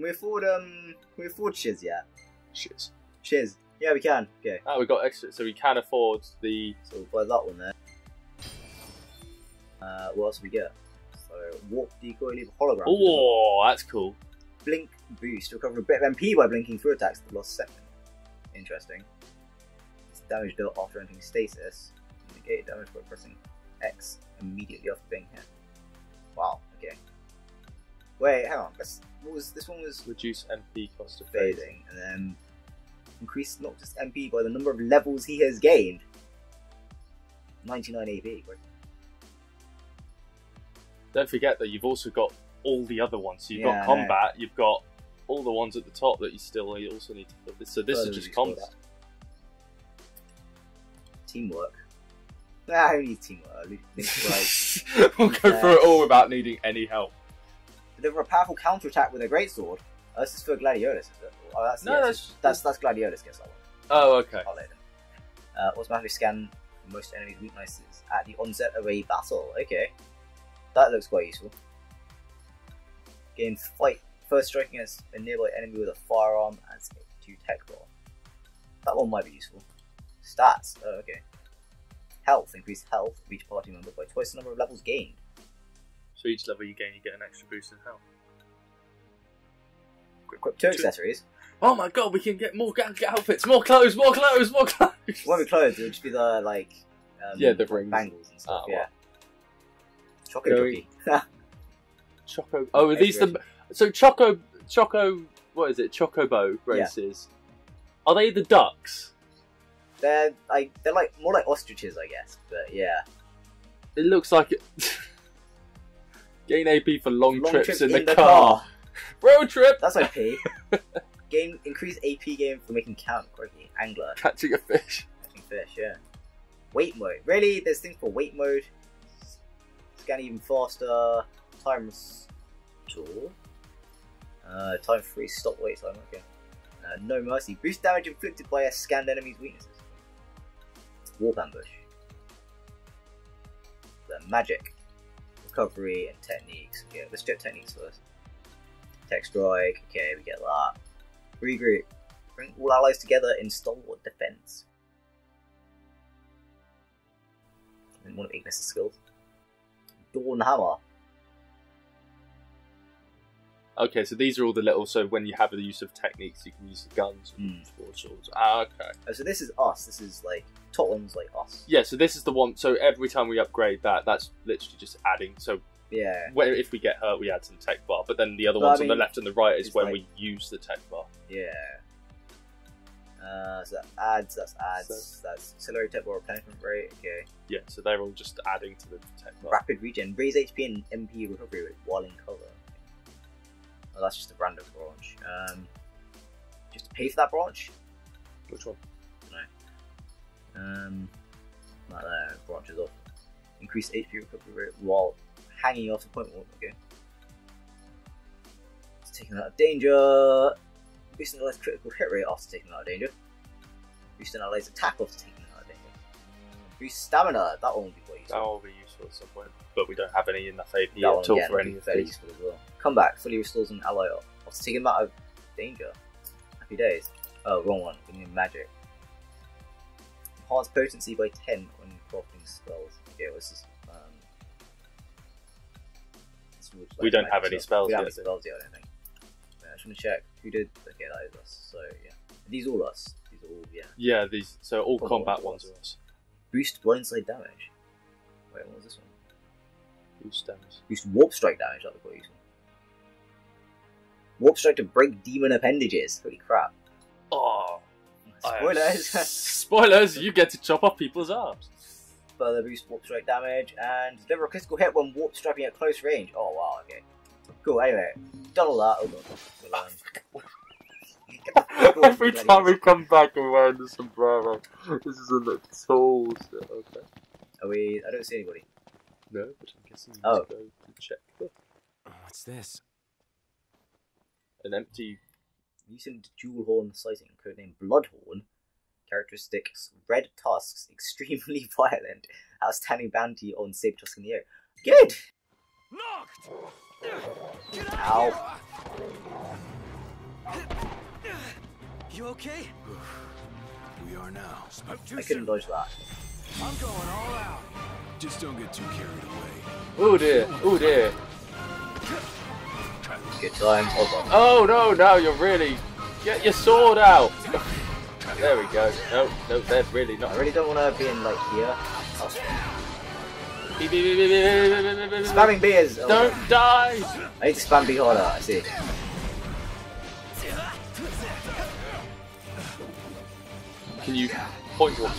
Can we afford um? Can we afford shiz yet? Shit. Shiz. Yeah, we can. Okay, Ah, we got extra, so we can afford the. so we'll buy that one there. Uh, what else we get? So warp decoy, leave a hologram. Oh, that's cool. Blink boost, recover a bit of MP by blinking through attacks at the last second. Interesting. It's damage dealt after entering stasis. Negate damage by pressing X immediately after being hit. Wow. Okay. Wait, hang on. This what was this one was Reduce MP cost of phase. phasing, and then increase not just MP by the number of levels he has gained. 99 AP. Don't forget that you've also got all the other ones. So you've Yeah, got combat, you've got all the ones at the top that you still you also need to fill this. So this Further is just combat. Teamwork. Ah, who needs teamwork? Link we'll go through it all without needing any help. Deliver a powerful counterattack with a greatsword. Oh, this is for Gladiolus, is it? Oh, that's, No, yeah, that's- that's that's Gladiolus gets that one. Oh, okay. I'll later. Uh, automatically scan most enemies' weaknesses at the onset of a battle. Okay, that looks quite useful. Gain fight first striking against a nearby enemy with a firearm and two tech bar. That one might be useful. Stats. Oh, okay. Health. Increase health of each party member by twice the number of levels gained. So each level you gain, you get an extra boost in health. Equip two accessories. Oh my god, we can get more ga- ga- outfits, more clothes, more clothes, more clothes. When we clothes, it would just be the like um, Yeah, the rings. bangles and stuff. Ah, yeah. Choco Going- jockey. Choco. Oh, are these the so Choco Choco? What is it? Chocobo races. Are they the ducks? they're like they're like more like ostriches, I guess. But yeah, It looks like it. Gain AP for long, Long trips, in, the, car. Road trip. That's OP. Gain increase AP game for making count. Crikey, angler, Catching a fish. catching fish. Yeah. Weight mode. Really, there's things for weight mode. Scan even faster. Time restore. Uh, time free. Stop wait time. Okay. Uh, no mercy. Boost damage inflicted by a scanned enemy's weaknesses. Warp ambush. The magic, recovery, and techniques. Okay, let's check techniques first. Tech strike. Okay, we get that. Regroup. Bring all allies together in stalwart defense. And one of Ignis' skills. Dawn hammer. Okay, so these are all the little. So when you have the use of techniques, you can use the guns and Hmm. sword swords. Ah, okay. Oh, so this is us. This is like top one's like us. Yeah, so this is the one. So every time we upgrade that, that's literally just adding. So Yeah. when, if we get hurt, we add some tech bar. But then the other Well, I ones on the left and the right is it's when like- we use the tech bar. Yeah. Uh, so that adds, that's adds, So- that's accelerate tech bar replenishment rate, okay. Yeah, so they're all just adding to the tech bar. Rapid regen, raise HP and MP recovery rate while in cover. That's just a random branch. Um, just to pay for that branch? Which one? Um, like there, branches off. Increase HP recovery rate while hanging off the point one, okay. It's taken out of danger. Boosting allies critical hit rate after taking out of danger. Boosting allies attack after taking out of danger. Boost stamina, that one will be quite useful. That will be useful at some point, but we don't have any enough AP at all for any of very these. useful as well. Comeback fully restores an ally after taking them out of danger. Happy days. Oh, wrong one. We need magic. Enhance potency by 10 when crafting spells. Okay, what's this? Um, this was We don't have any spells We don't have yet, any spells yet, I don't think. Yeah, I just want to check who did. Okay, that is us. So, yeah. Are these all us? These are all, yeah. Yeah, these. So all combat ones ones are us. Boost blindside damage. Wait, what was this one? Boost damage. Boost warp strike damage, that would be quite useful. Warp strike to break demon appendages. Holy crap. Oh, I am- Spoilers! Spoilers! You get to chop off people's arms. Further boost warp strike damage and deliver a critical hit when warp striking at close range. Oh wow, okay. Cool, anyway. Done all that. Oh god. We'll, um, Every time we come back, we're wearing the sombrero. This is a little tools. Okay. Are we. I don't see anybody. No, but I'm guessing you Oh. just go to check the, What's this? An empty. Recent dual horn sighting, codename Bloodhorn. Characteristics red tusks, extremely violent, outstanding bounty on saber tusk in the air. Good! Knocked! Ow. You okay? we are now. Spoke too I couldn't soon. dodge that. I'm going all out. Just don't get too carried away. Oh dear. Oh dear good time. Hold on. Oh no, no, you're really get your sword out. there we go. No, no, they're really not. I really don't want to be in like here. Spamming B is. Oh, don't die. I need to spam B harder. I see. Can you point your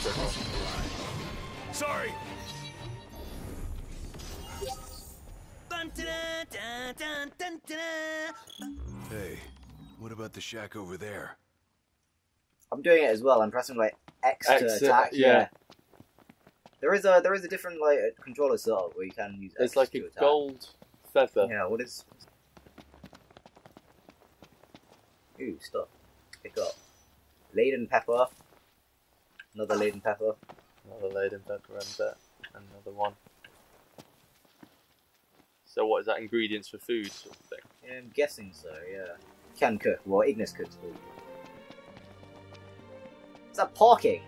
Sorry. Hey, what about the shack over there? I'm doing it as well. I'm pressing like X to X, uh, attack. yeah. There is a there is a different like controller setup where you can use. There's X like to a attack. gold feather. Yeah. What is? Ooh, stuff. Pick up. Laden pepper. Another laden pepper. Another laden pepper and that. Another one. So what is that? Ingredients for food sort of thing. Yeah, I'm guessing so. Yeah. Can cook. Well, Ignis cooks food. Is that parking?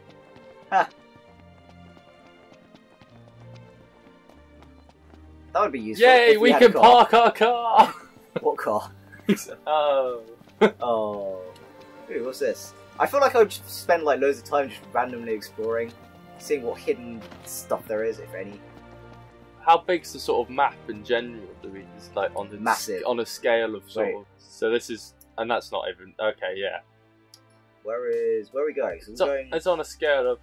Ha. That would be useful. Yay, we, a can park our car! What car? oh. Oh. Ooh, what's this? I feel like I would spend like loads of time just randomly exploring, seeing what hidden stuff there is, if any. How big's the sort of map in general? Do we just like on the Massive. on a scale of sort Wait. of? So this is, and that's not even okay. Yeah, Where is where are we going? So it's we're on, going. it's on a scale of.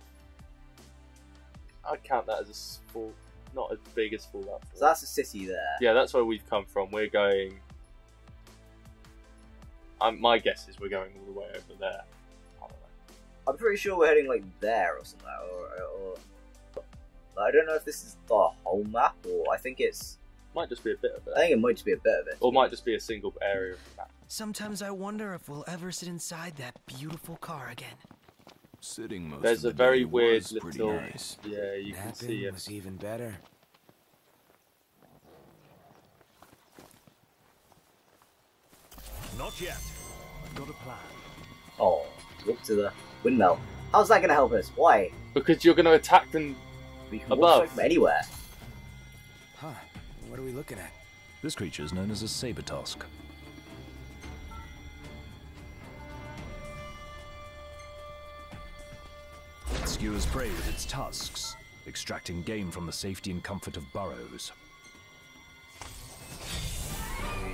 I'd count that as a s- full, not as big as Fallout. So that's the city there. Yeah, that's where we've come from. We're going. Um, my guess is we're going all the way over there. I don't know. I'm pretty sure we're heading like there or something, or, or but I don't know if this is the whole map or I think it's. Might just be a bit of it. I think it might just be a bit of it. or might just be a single area of the map. Sometimes I wonder if we'll ever sit inside that beautiful car again. Sitting most There's of a the very weird little. nice. Yeah, you can see it. was even better. Not yet. I've got a plan. Oh, look to the windmill. How's that going to help us? Why? Because you're going to attack them. We can Above. walk from anywhere. Huh. What are we looking at? This creature is known as a saber tusk. It skewers prey with its tusks, extracting game from the safety and comfort of burrows.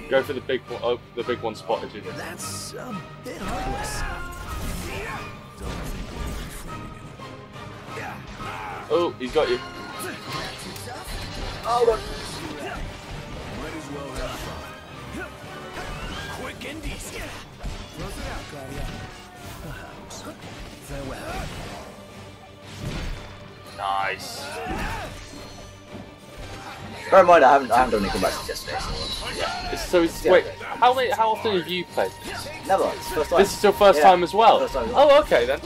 Go for the big one. Oh, the big one spotted you. That's a bit heartless. Oh, he's got you. Oh, look. Might as well have fun. Quick and easy. Close it out, Gladio. Perhaps. Farewell. Nice. Bear in mind, I haven't, I haven't done any combat since yesterday. So It's, so it's Yeah. wait. How many? How often have you played this? never. First time. This is your first Yeah, time as well. first time. Oh, okay then.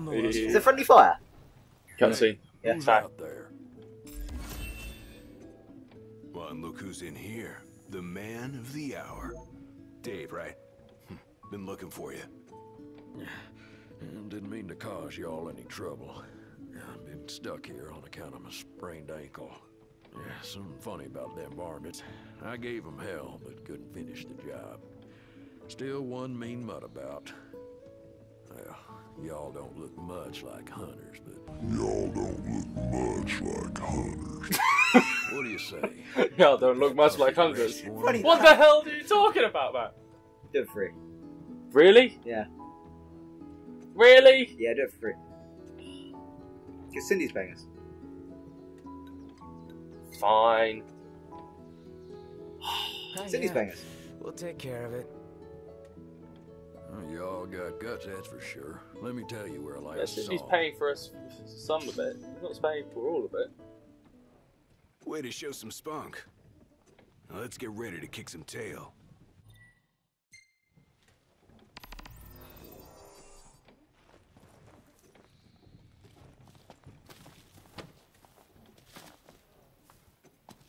Nonetheless, Is it friendly fire? Cutscene. Yeah. Who's Attack. out there? Well, and look who's in here. The man of the hour. Dave, right? Hm, Been looking for you. Didn't mean to cause y'all any trouble. I've been stuck here on account of my sprained ankle. Yeah, something funny about them varmints. I gave 'em hell, but couldn't finish the job. Still one mean mutt about. Well, y'all don't look much like hunters, but Y'all don't look much like hunters. what do you say? Y'all don't look much like hunters. Funny. What the hell are you talking about, man? Do it for free. Really? Yeah. Really? Yeah, do it for free. Because Cindy's paying us. Fine. Cindy's paying us. We'll take care of it. Y'all got guts, that's for sure. Let me tell you where I last Cindy's saw 'em. paying for us some of it. He's not paying for all of it. Way to show some spunk. Now let's get ready to kick some tail.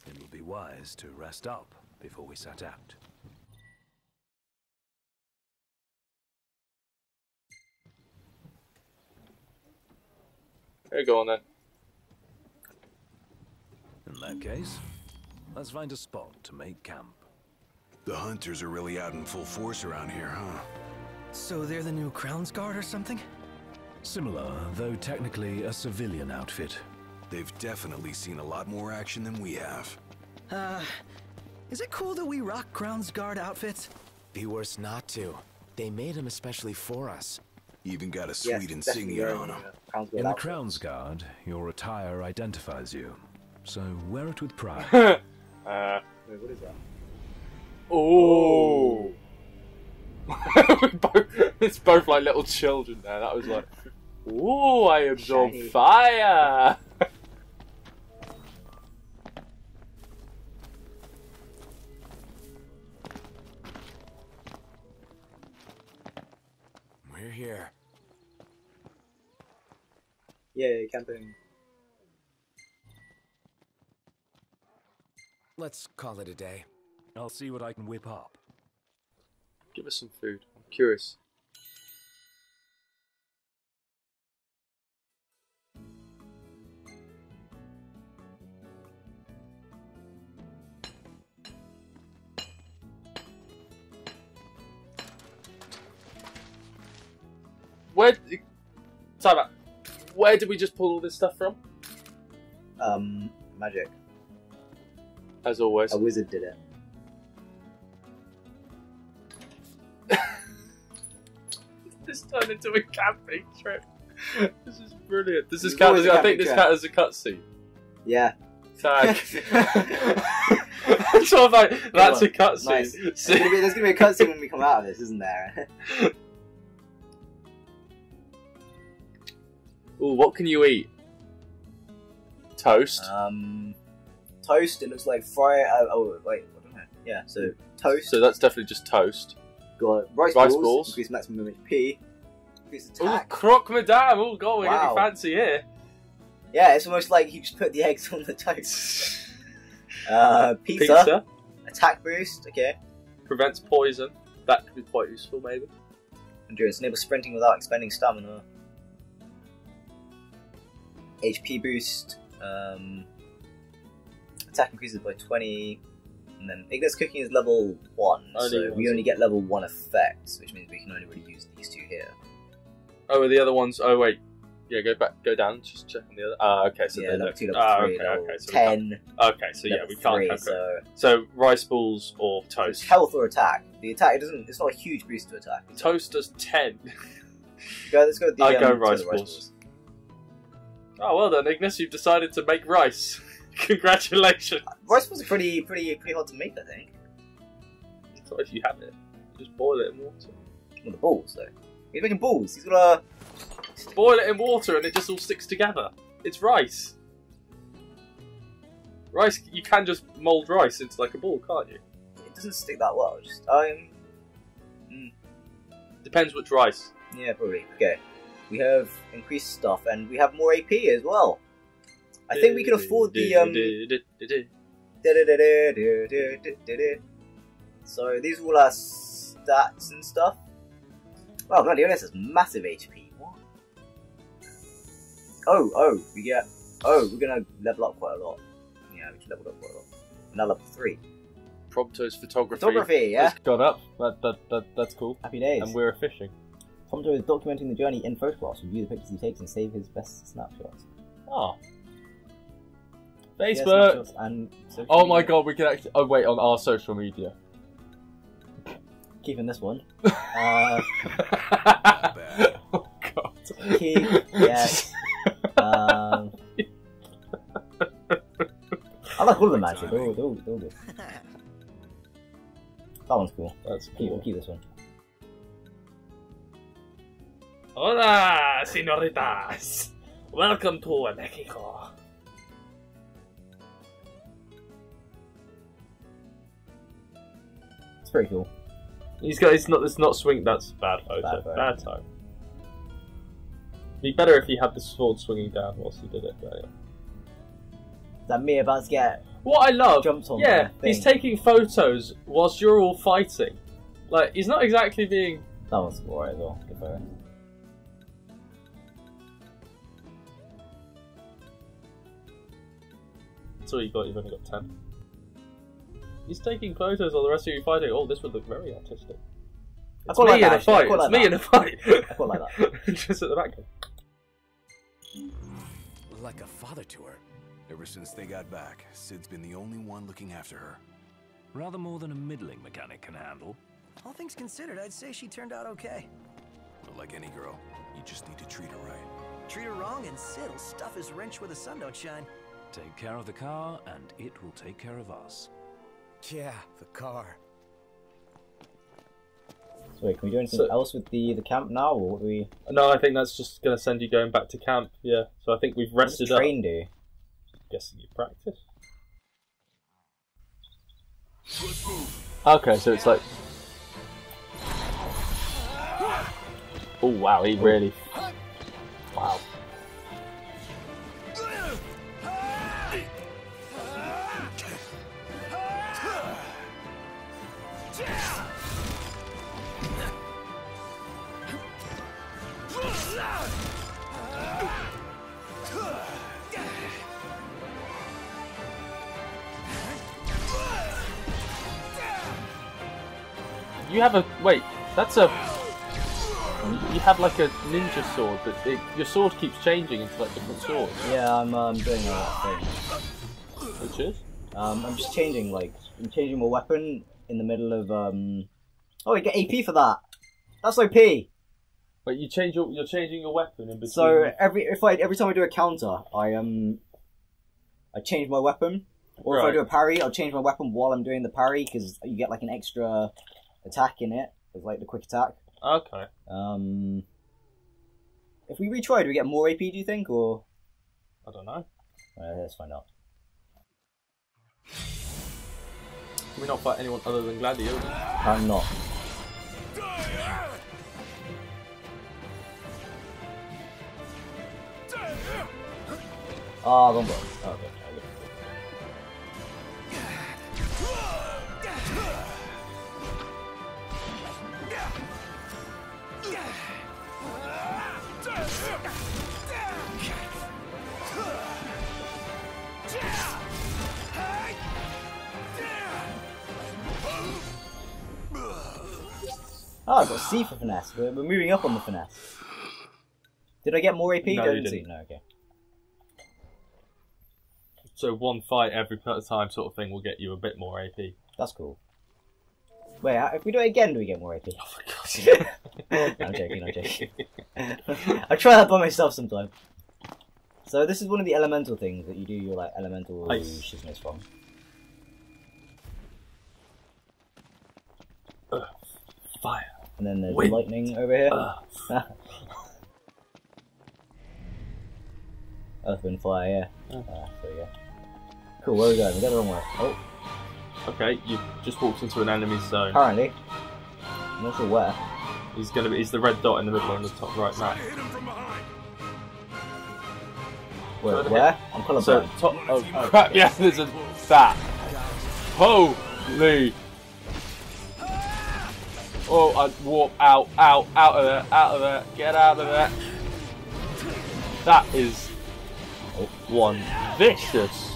It'll be wise to rest up before we set out. Okay, go on then. In that case, let's find a spot to make camp. The hunters are really out in full force around here, huh? So they're the new Crownsguard or something? Similar, though technically a civilian outfit. They've definitely seen a lot more action than we have. Uh, is it cool that we rock Crownsguard outfits? Be worse not to. They made them especially for us. Even got a sweet definitely insignia on them. uh, Crownsguard In the outfits. Crownsguard, your attire identifies you. So wear it with pride. Uh, Wait, what is that? oh. Both, it's both like little children there. That was like, ooh, I absorb Shiny. fire. Yeah, camping. Let's call it a day. I'll see what I can whip up. Give us some food. I'm curious. Where? Time out. Where did we just pull all this stuff from? Um, magic. As always. A wizard did it. this turned into a camping trip. This is brilliant. This is It's count. always a I think this count as a cutscene. Yeah. Tag. so I'm like, that's a cutscene. Nice. There's gonna, be, there's gonna be a cutscene when we come out of this, isn't there? Ooh, what can you eat? Toast. um, toast. It looks like fry. Uh, oh wait, I don't know. Yeah. So toast. so that's definitely just toast. got rice, rice balls. balls. Increase maximum HP. Increase Ooh, attack. croque madame. Oh god, we're Wow. getting fancy here. Yeah, it's almost like you just put the eggs on the toast. Uh, pizza. Pizza Attack boost. Okay. prevents poison. That could be quite useful, maybe. Endurance enables sprinting without expending stamina. HP boost. Um, attack increases by 20. And then Ignis Cooking is level 1, Only so we only get level 1 effects, which means we can only really use these two here. Oh, are the other ones? Oh wait, yeah. Go back, go down. Just check on the other. Ah, okay. So yeah, level look- 2, level ah, 3, okay, level okay. So we can't- 10, okay, so yeah, we can't. 3, have so So rice balls or it's toast. health or attack. The attack, it doesn't, it's not a huge boost to attack. Toast does ten. Go, let's go the, I um, go so rice the balls. Oh well done, Ignis. You've decided to make rice. Congratulations. Rice was pretty, pretty, pretty hard to make, I think. So if you have it, just boil it in water. Well, the balls, though. He's making balls. He's got a. Boil it in water and it just all sticks together. It's rice. Rice, you can just mold rice into like a ball, can't you? It doesn't stick that well. Just um, Depends which rice. yeah, probably. Okay, we have increased stuff, and we have more AP as well. I think we can afford the um. So these are all our stats and stuff. Well, Wow, bloody honest, that's massive HP. What? Oh, oh, we get. Oh, we're gonna level up quite a lot. Yeah, we just leveled up quite a lot. Now level three. Prompto's photography. Photography, yeah. has gone up. That, that, that, that's cool. Happy days. And we're fishing. Prompto is documenting the journey in photographs, review the pictures he takes, and save his best snapshots. Oh. Yeah, Facebook. snapshots and social oh my media. god, we can actually. Oh wait, on our social media. Keeping this one. Uh, oh god. keep, yes. Um, I like all of them actually. They're all, they're all, they're all good. That one's cool. That's Keep, we'll cool. keep this one. Hola, senoritas. Welcome to Mexico. It's pretty cool. He's got. It's not. It's not swing. That's bad photo. Bad Bad, photo. time. Be better if he had the sword swinging down whilst he did it. But yeah. Is that me about to get what I love, Jumps on yeah, he's taking photos whilst you're all fighting. Like he's not exactly being. That was alright well. Good for him. You got. You've only got ten. He's taking photos while the rest of you fighting. Oh, this would look very artistic. I It's quite me like in that, a actually. I fight. quite It's me in a fight. I quite like that. Just at the back. Like a father to her. Ever since they got back, Sid's been the only one looking after her. Rather more than a middling mechanic can handle. All things considered, I'd say she turned out okay. But like any girl, you just need to treat her right. Treat her wrong and Sid'll stuff his wrench where the sun don't shine. Take care of the car, and it will take care of us. Yeah, the car. So wait, can we do anything So- else with the the camp now, or what do we? No, I think that's just going to send you going back to camp. Yeah. So I think we've What does rested up. train do? Guessing you practice. Okay, so it's like. Oh wow, he really. Wow. You have a wait. That's a. You have like a ninja sword, but it, your sword keeps changing into like different swords. Yeah, I'm um, doing that thing. Which is? Um, I'm just changing like I'm changing my weapon in the middle of um. Oh, you get AP for that. That's OP. But you change your you're changing your weapon in between. So every if I every time I do a counter, I um, I change my weapon. Or if I do a parry, I'll change my weapon while I'm doing the parry because you get like an extra attack in it. It's like the quick attack. okay. Um, if we retry, do we get more AP? Do you think, or I don't know. uh, let's find out. Can we not fight anyone other than Gladiator? I'm not. Ah, wrong button. Oh, okay. Oh, I got C for finesse. We're, we're moving up on the finesse. Did I get more AP? No, I you didn't see. No, okay. So one fight every time sort of thing will get you a bit more AP. That's cool. Wait, if we do it again, do we get more AP? Oh my god. I'm joking, I'm joking. I try that by myself sometimes. So this is one of the elemental things that you do your like elemental Nice. shizness from. Fire. And then there's Wind. lightning over here. Ugh. Earth, wind, fire, yeah. Ah, there we go. Cool, where are we going? We got the wrong way. Oh, Okay, you've just walked into an enemy zone. apparently. I'm not sure where. He's gonna be. He's the red dot in the middle on the top right map. Hit him. Where? Further where? I'm colorblind. So top. Oh crap! Yeah, there's a that. Holy. Oh, I warp out, out, out of there, out of there, get out of there. That is one vicious.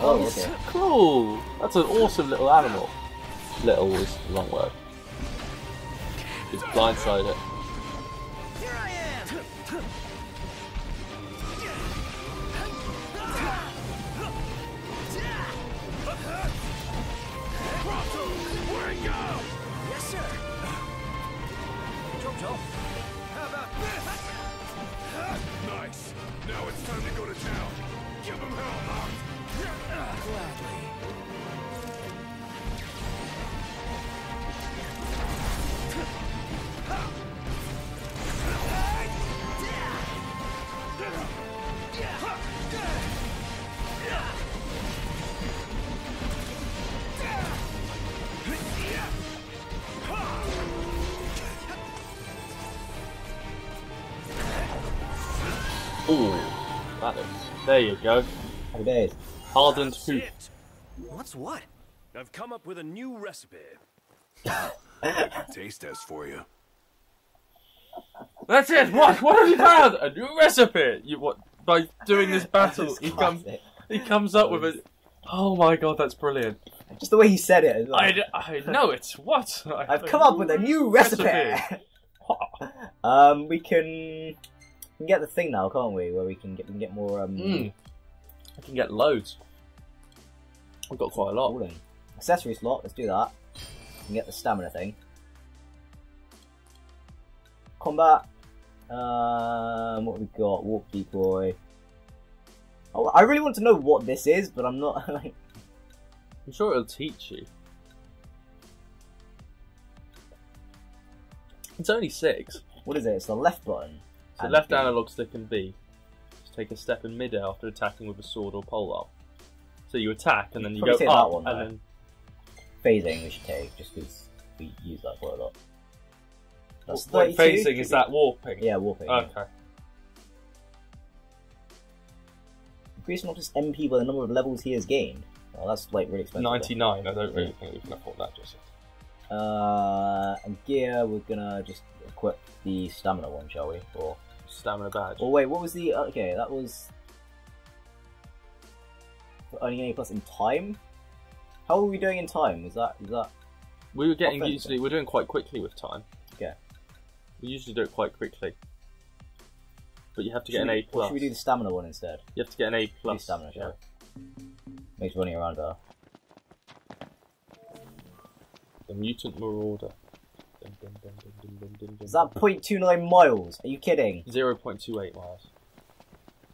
oh, okay. Cool. That's an awesome little animal. Little is the wrong word. Just blindside it. Here I am! Yes, sir. Jump. How about this? Nice. Now it's time to go to town. Give him hell, Mark. Gladly. Ooh, That looks. There you go. Happy days. Hardened hoof. What's what? I've come up with a new recipe. Taste test for you. That's it. What? What have you found? A new recipe. You what? By doing this battle, he comes. He comes up with a. Oh my god, that's brilliant. Just the way he said it. as well. I, I know it's what. I I've come up with a new recipe. um, we can, we can get the thing now, can't we? Where we can get we can get more um Mm. I can get loads. I've got quite a lot. rolling. accessory slot. Let's do that. Can get the stamina thing. Combat. Um, what have we got? Warp decoy. Oh, I really want to know what this is, but I'm not like. I'm sure it'll teach you. It's only six. What is it? It's the left button. So left B. analog stick and B. Just take a step in midair after attacking with a sword or pole So you attack and then you Probably go up one, and then phasing we should take just because we use that quite a lot. That's what 32. phasing is that warping? Yeah, warping. yeah. Okay. Increase Noctis MP by the number of levels he has gained. Well, that's like really expensive. Ninety nine. I don't really think we can afford that just yet. Uh, and gear, we're gonna just equip the stamina one, shall we? Or, Stamina badge. or wait, what was the? Uh, okay, that was earning any plus in time. How are we doing in time? Was that? Was that? We were getting Offensive. usually we're doing quite quickly with time. Okay. We usually do it quite quickly. But you have to get Should an we- A or plus. Should we do the stamina one instead? You have to get an A Do plus. stamina, yeah. Makes running around better. The mutant marauder. Is that 0.29 miles? Are you kidding? Zero point two eight miles.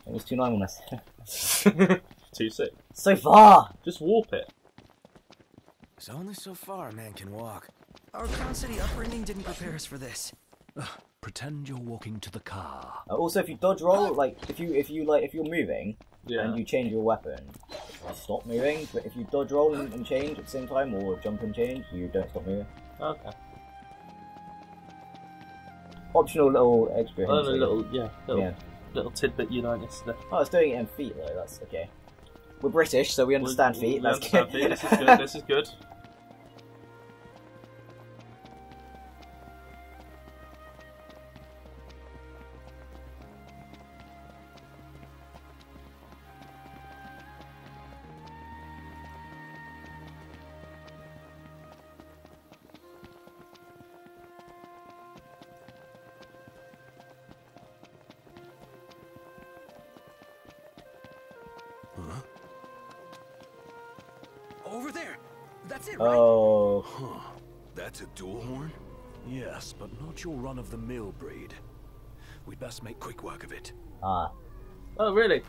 It was 29 when I said. Too sick. So far! Just warp it. It's only so far a man can walk. Our Crown City upbringing didn't prepare us for this. Pretend you're walking to the car. Uh, also, if you dodge roll, like if you if you like if you're moving Yeah. and you change your weapon, you stop moving. But if you dodge roll and, and change at the same time, or jump and change, you don't stop moving. Okay. Optional little extra. Oh, a little yeah, little Yeah. little tidbit Unitas there. Oh, it's doing it in feet though. That's okay. We're British, so we understand We- feet. we That's understand good. feet. This is good. This is good. That's it, right? oh, Huh. That's a dual horn? Yes, but not your run of the mill breed. We'd best make quick work of it. ah, Oh really?